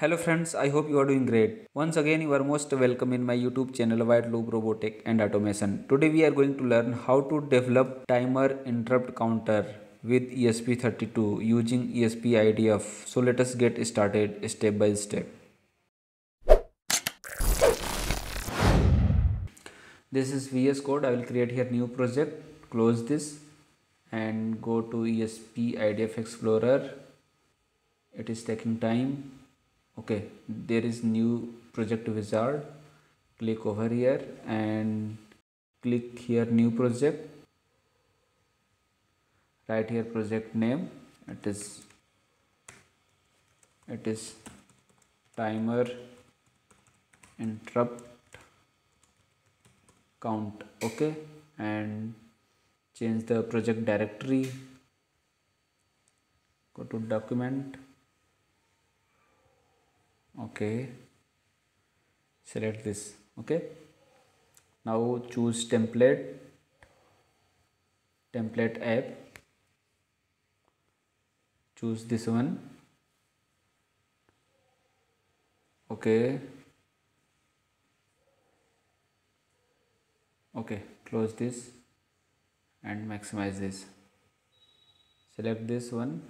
Hello friends, I hope you are doing great. Once again, you are most welcome in my YouTube channel Void Loop Robotech and Automation. Today we are going to learn how to develop timer interrupt counter with ESP32 using ESP IDF. So let us get started step by step. This is VS Code. I will create here new project, close this and go to ESP IDF Explorer. It is taking time okay there is new project wizard. Click over here and click here new project. Write here project name. It is it is timer interrupt count. Okay and change the project directory. Go to document okay. Select this. Okay. Now choose template. Template app. Choose this one. Okay. Okay. Close this and maximize this. Select this one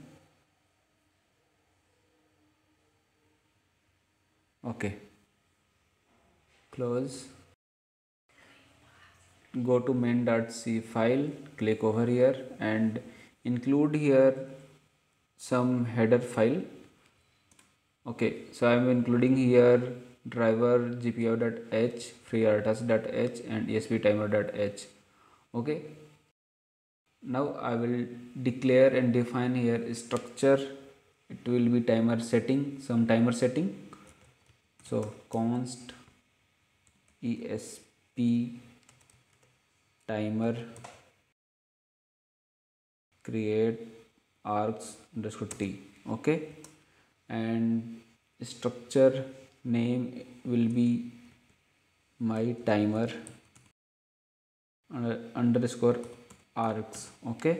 okay. Close. Go to main.c file click over here and include here some header file. Okay so i am including here driver gpio.h freertos.h and esptimer.h okay. Now i will declare and define here structure. It will be timer setting some timer setting so const esp timer create args underscore t okay and structure name will be my timer underscore args okay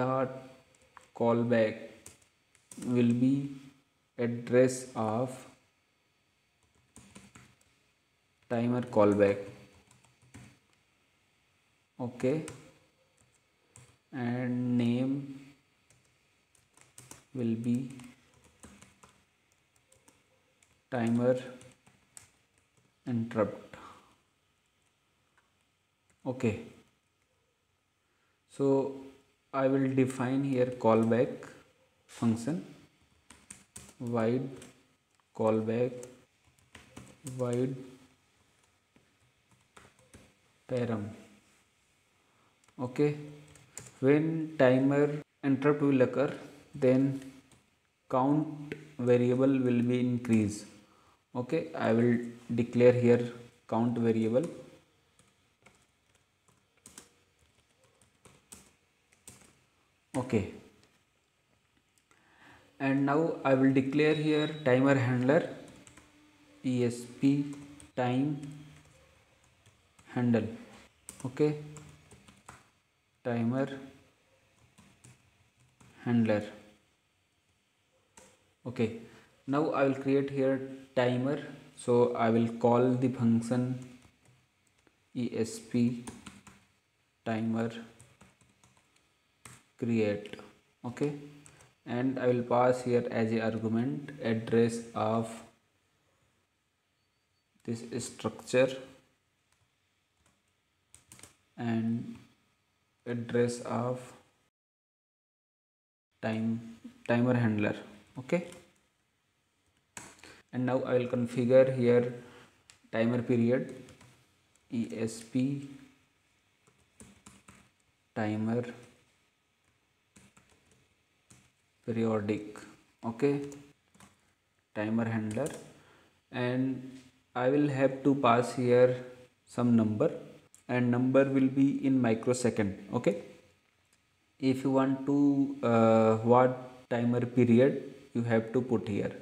dot callback will be address of timer callback. Okay. And name will be timer interrupt. Okay. So I will define here callback function void callback void param okay when timer interrupt will occur then count variable will be increase okay I will declare here count variable okay. And now I will declare here timer handler esp time handle. Okay? Timer handler. Okay. Now I will create here timer. So I will call the function esp timer create. Okay and I will pass here as a argument address of this structure. And address of time timer handler okay? And now I will configure here timer period esp timer periodic okay? Timer handler. And I will have to pass here some number and number will be in microsecond okay? If you want to uh, what timer period you have to put here.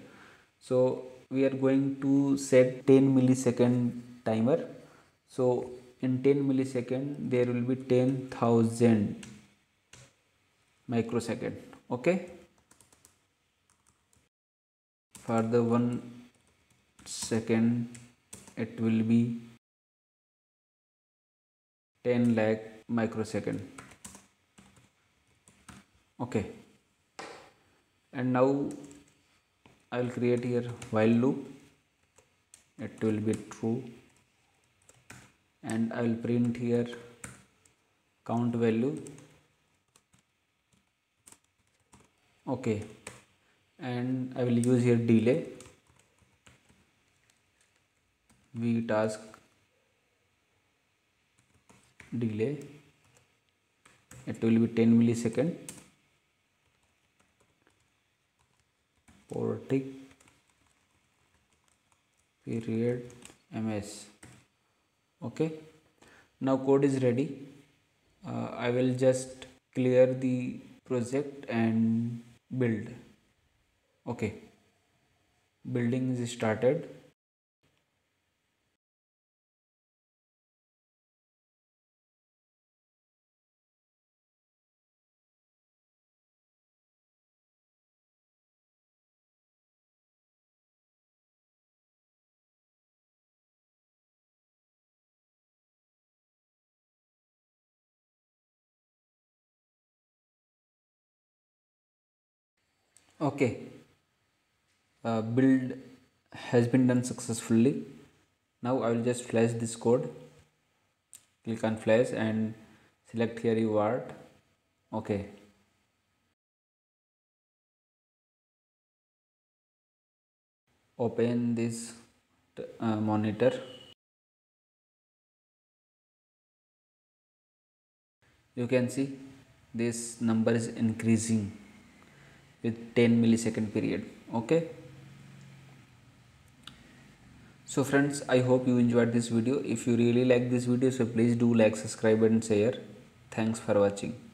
So we are going to set 10 millisecond timer. So in 10 millisecond there will be 10,000 microsecond okay for the one second it will be 10 lakh microsecond. Okay. And now I will create here while loop. It will be true. And I will print here count value. Okay and I will use here delay. V task delay. It will be 10 millisecond. For tick period ms okay. Now code is ready. Uh, I will just clear the project and build okay. Building is started. Okay uh, build has been done successfully. Now I will just flash this code. Click on flash and select here UART okay. Open this uh, monitor. You can see this number is increasing with 10 millisecond period. Okay so friends i hope you enjoyed this video. If you really like this video so please do like subscribe and share. Thanks for watching